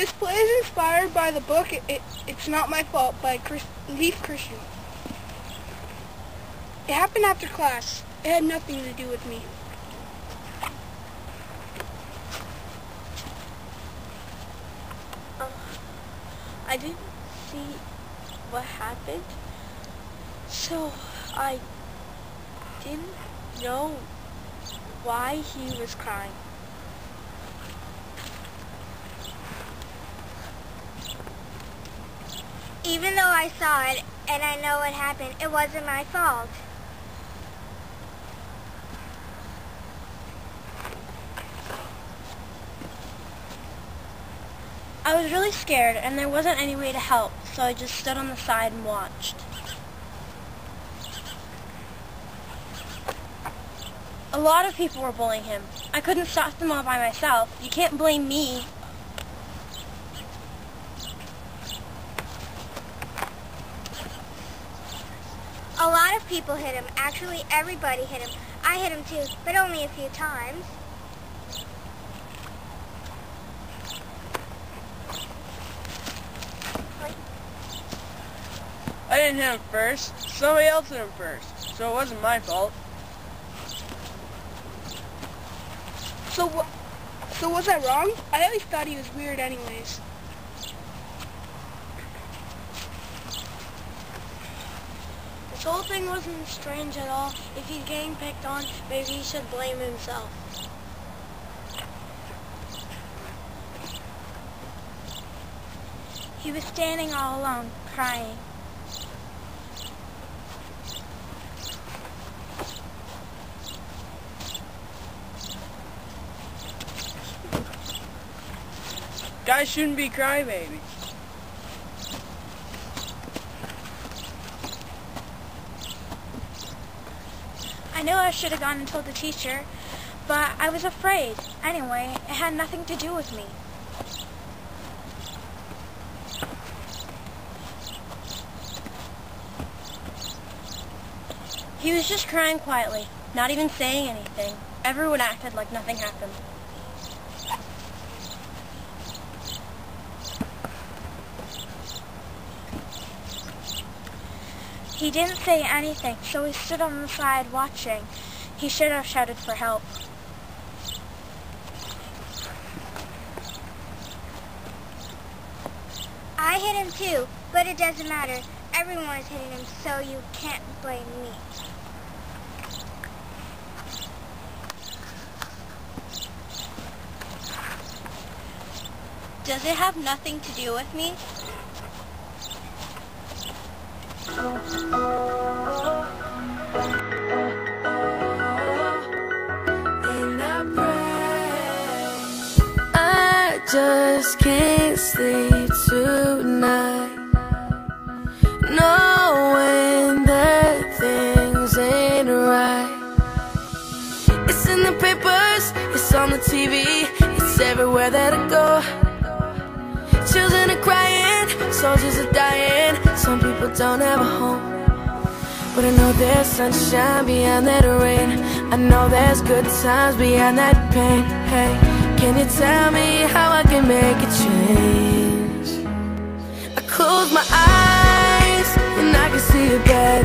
this play is inspired by the book it, it, It's Not My Fault by Chris, Leaf Christian. It happened after class. It had nothing to do with me. Uh, I didn't see what happened, so I didn't know why he was crying. Even though I saw it and I know what happened, it wasn't my fault. I was really scared and there wasn't any way to help, so I just stood on the side and watched. A lot of people were bullying him. I couldn't stop them all by myself. You can't blame me. A lot of people hit him. Actually, everybody hit him. I hit him too, but only a few times. I didn't hit him first. Somebody else hit him first. So it wasn't my fault. So what? So was I wrong? I always thought he was weird anyways. This whole thing wasn't strange at all. If he's getting picked on, maybe he should blame himself. He was standing all alone, crying. Guys shouldn't be crybabies. I knew I should have gone and told the teacher, but I was afraid. Anyway, it had nothing to do with me. He was just crying quietly, not even saying anything. Everyone acted like nothing happened. He didn't say anything, so he stood on the side watching. He should have shouted for help. I hit him too, but it doesn't matter. Everyone is hitting him, so you can't blame me. Does it have nothing to do with me? I just can't sleep tonight. Knowing that things ain't right. It's in the papers, it's on the TV It's everywhere that I go soldiers are dying. Some people don't have a home. But I know there's sunshine behind that rain. I know there's good times behind that pain. Hey, can you tell me how I can make a change? I close my eyes and I can see a better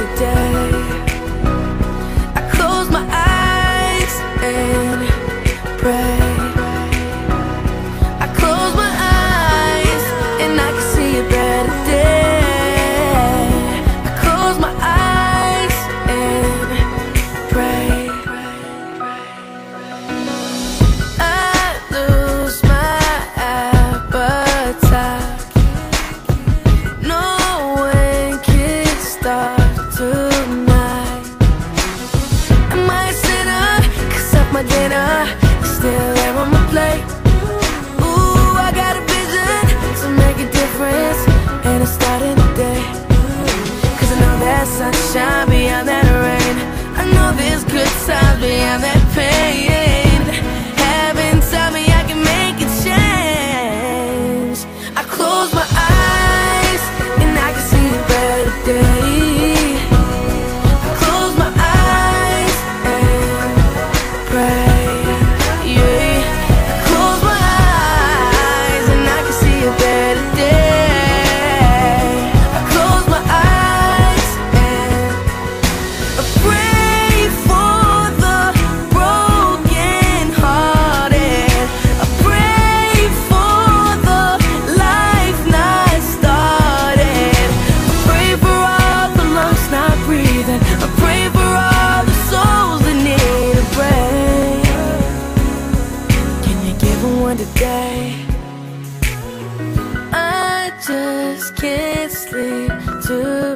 one today. I just can't sleep too